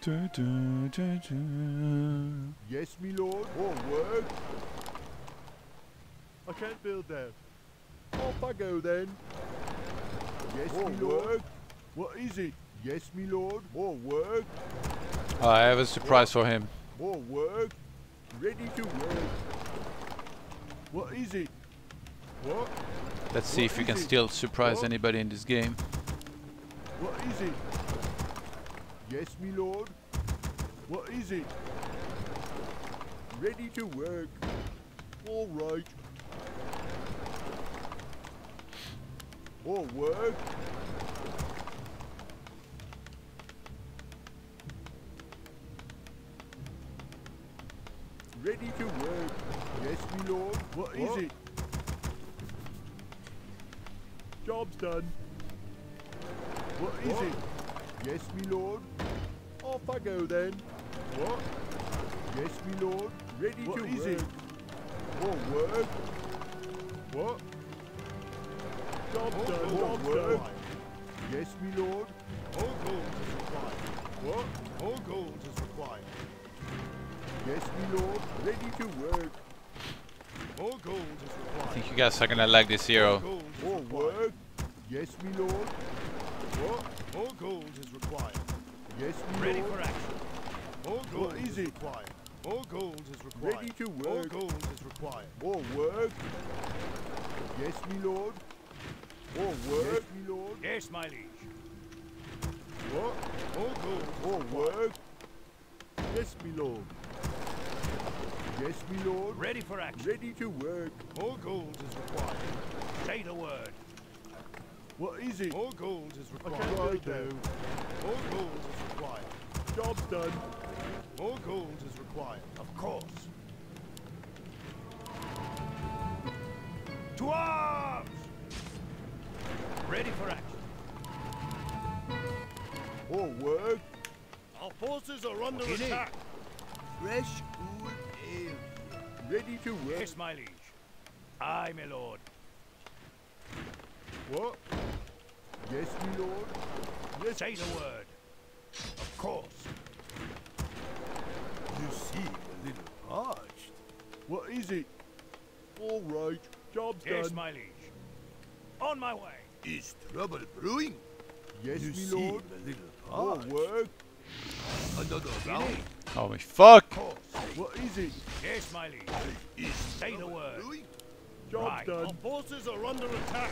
Du, du, du, du. Yes, me lord. More work. I can't build that. Off I go then. Yes, More me lord. What is it? Yes, me lord. More work. Oh, I have a surprise for him. More work. Ready to work. What is it? What? Let's see What if we can it? still surprise What? anybody in this game. What is it? Yes, me lord. What is it? Ready to work. All right. More work. Ready to work. Yes, me lord. What is it? Job's done. What is What? it? Yes, me lord. Off I go then. What? Yes, me lord. Ready What to is work. it? More work. What? Job's More done. gold Job's is done. required. Yes, me lord. More gold is required. What? More gold is required. Yes, me lord. Ready to work. More gold is required. I think you guys are gonna like this hero. More oh. gold is required. work. Yes, me lord. What? More gold is required. Yes, me Ready lord. for action. More gold is is it? required. More gold is required. Ready to work. More gold is required. More work. Yes, me lord. More work. Yes, me lord. Yes, my liege. What? More gold More required. work. Yes, me lord. Yes, me lord. Ready for action. Ready to work. More gold is required. Say the word. What is it? More gold is I required. can't do. More gold is required. Job's done. More gold is required. Of course. To arms! Ready for action. More work. Our forces are under What do you need? attack. Fresh good ale. Ready to work. Yes, my liege. Aye, my lord. What? Yes, my lord. Yes. Say the word. Of course. You seem a little parched. What is it? All right. Job's Yes, done. my liege. On my way. Is trouble brewing? Yes, You me seem lord. a little More parched. work. Another round. Oh my fuck! What is it? Yes, my liege. Is Say the word. brewing? Job's right. done. Our forces are under attack.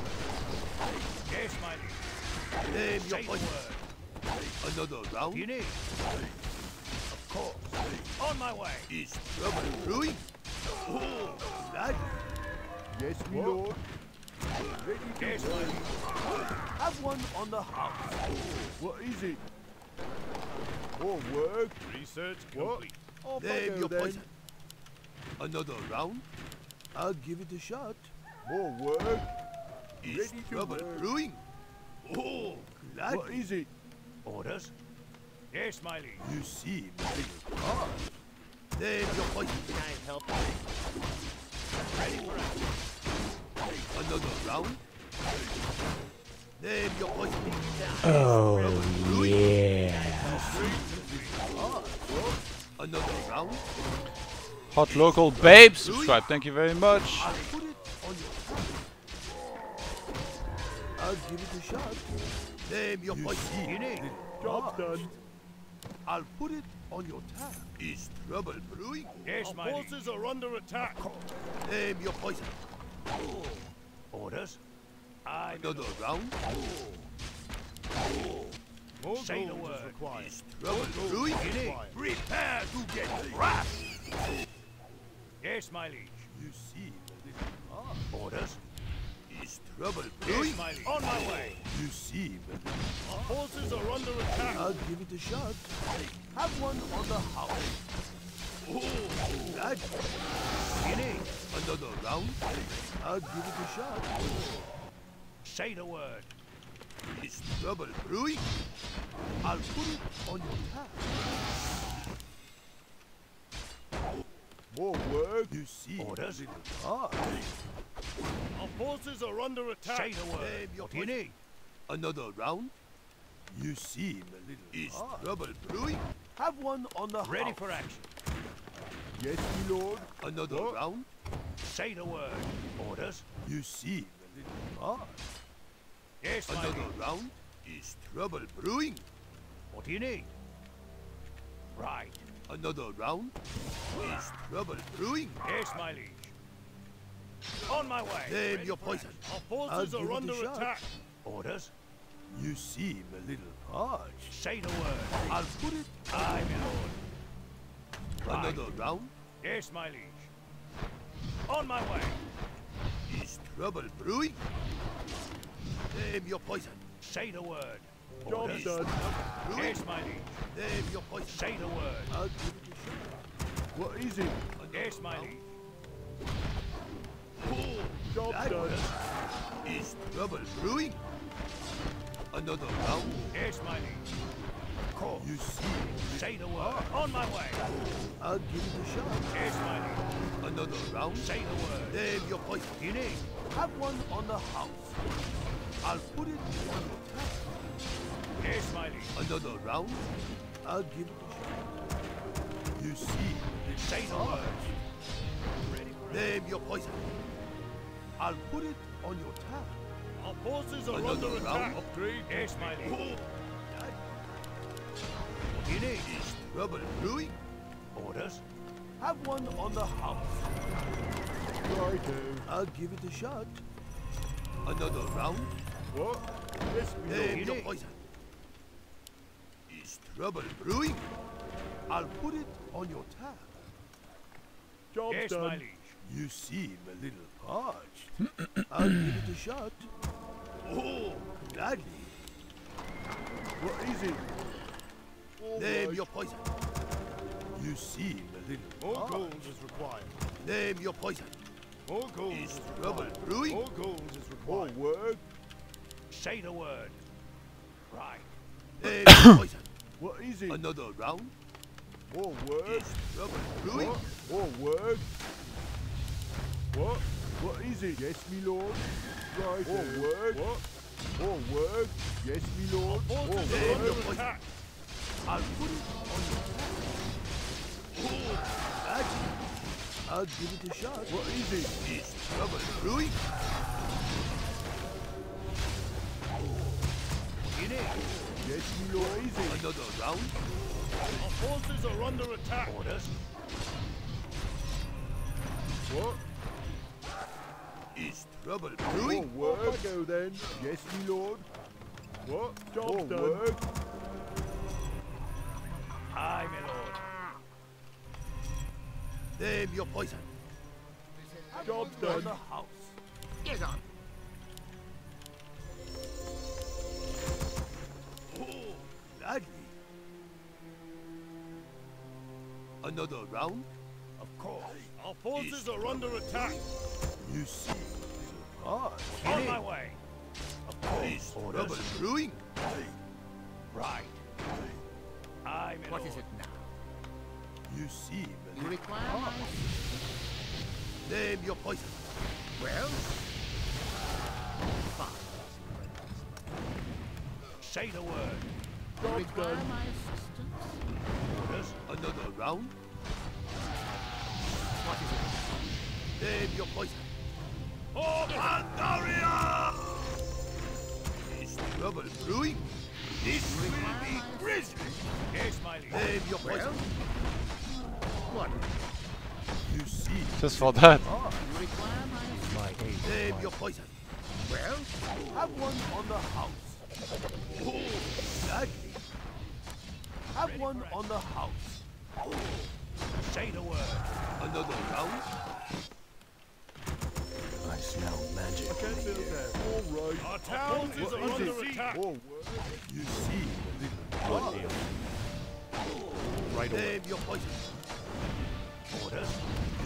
Yes, my liege. Name Say your the point. Another round. You need. Of course. On my way. Is trouble brewing? Oh, that. Yes, me lord. Ready to Yes, my liege. Have one on the house. What is it? More work. Research What? complete. Off I Name go your then. poison. Another round? I'll give it a shot. More work. Is Ready to trouble work. brewing? Oh, glad What is it? Orders? Yes, my liege. you seem a little hard. Name your poison. Can I help Ready for action. Another round? Name your poison. Oh yeah. Another round? Hot local babe, subscribe. Thank you very much. I'll put it on your tab. Give it a shot. Name your need. Done. I'll put it on your tab. Is trouble brewing? Yes, my. Forces are under attack. Name your poison. Orders? I Another round? More Say the word. is trouble brewing? Prepare to get thrashed. Yes, my liege. You seem a little. Orders? Is trouble brewing? Yes, my liege. On my way. You little Our forces are under attack. I'll give it a shot. Have one on the house. Oh, that. Need. Another round? I'll give it a shot. Say the word. Is trouble brewing? I'll put it on your tab. More work. You seem Orders? a little hard. Our forces are under attack. Say the word. Name your What do you need? Another round? You seem a little Is Ah. trouble brewing? Have one on the Ready house. for action. Yes, my lord. Another What? round? Say the word. Orders. You seem a little hard. Yes, my Another liege. round? Is trouble brewing? What do you need? Right. Another round? Is trouble brewing? Yes, my liege. On my way. Name Ready your poison. Our forces are under attack. Orders. You seem a little harsh. Say the word. I'll put it Aye, my lord. Another round. Yes, my liege. On my way. Is trouble brewing? Name your poison. Say the word. Job Orders. done. My liege. Name your poison. Say the word. I'll give it a shot. What is it? Yes, my round. liege. Job That done. Is trouble brewing? Another round. Yes, my. Of course. You seem. Say the word. Ah. On my way. I'll give it a shot. Yes, my liege. Another round. Say the word. Name your poison. You need. Have one on the house. I'll put it on the tab. Yes, my liege. Another round. I'll give it a shot. You see. Say the word. Ready for Name your poison. I'll put it on your tab. Our forces are Another under round. attack. Upgrade. Yes, my liege. That What you need? is trouble brewing. Orders. Have one on the house. Righto. I'll give it a shot. Another round. What? Yes, my Name your poison. Is trouble brewing? I'll put it on your tab. Job Yes, done. my liege. You seem a little parched. I'll give it a shot. Oh, gladly. What is it? All Name your poison. You seem a little More parched. gold is required. Name your poison. More gold Is is trouble required. brewing? More gold is All required. word. Say the word. Right. Name your poison. What is it? Another round. More trouble? What? More word. What? What is it? Yes, me lord. Right. More word. What? More word. Yes, me lord. More Forces Name are your under poison. attack. I'll put it on your gladly. I'll give it a shot. What is it? Is trouble brewing? Yes, me lord. What is it? Another round. Our forces are under attack. Orders. What? Is trouble More brewing? word. Off I go then. Yes, me lord. What? Job More done. word. Aye, my lord. Name your poison. Job's On done. the house. Get on. Another round? Of course. Our forces are under attack. You see. Hard. On my way. Of course. Is Orders. trouble brewing? Right. Aye, my What lord. is it now? You see, You require my. Name your poison. well? Fine. Say the word. You Job's require my assistance? Orders. Another round? What is it? Name your poison. Oh, Pandaria! Is trouble brewing? This will be grisly. Yes, my liege. Name your poison. What? You see. Just for that. Hard. You require my assistance? Name your poison. Well? Have one on the house. Oh, gladly. Have Ready one on the house. Say the word. Another round? I smell magic. I can feel that. All right. Our town What is under it? attack. More. You see a little hard. Right Name your poison. Orders.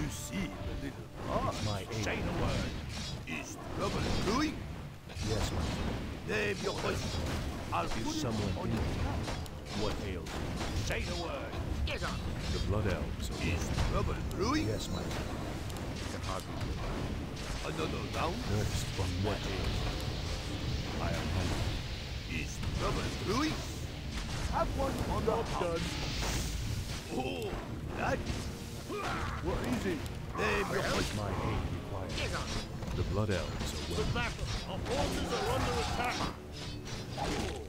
You see a little hard. My Say the word. Is trouble brewing? Yes, my Name your poison. I'll put it someone on in your. What ails you? Say the word. Get up. The Blood Elves are Is trouble brewing? Yes, my lord. Another round? First from what is? I am hungry. Is trouble brewing? Have one on the done. Oh, that is... What is it? Name your help. my aid required. Get up. The Blood Elves are well. The battle. Our forces are under attack. Oh.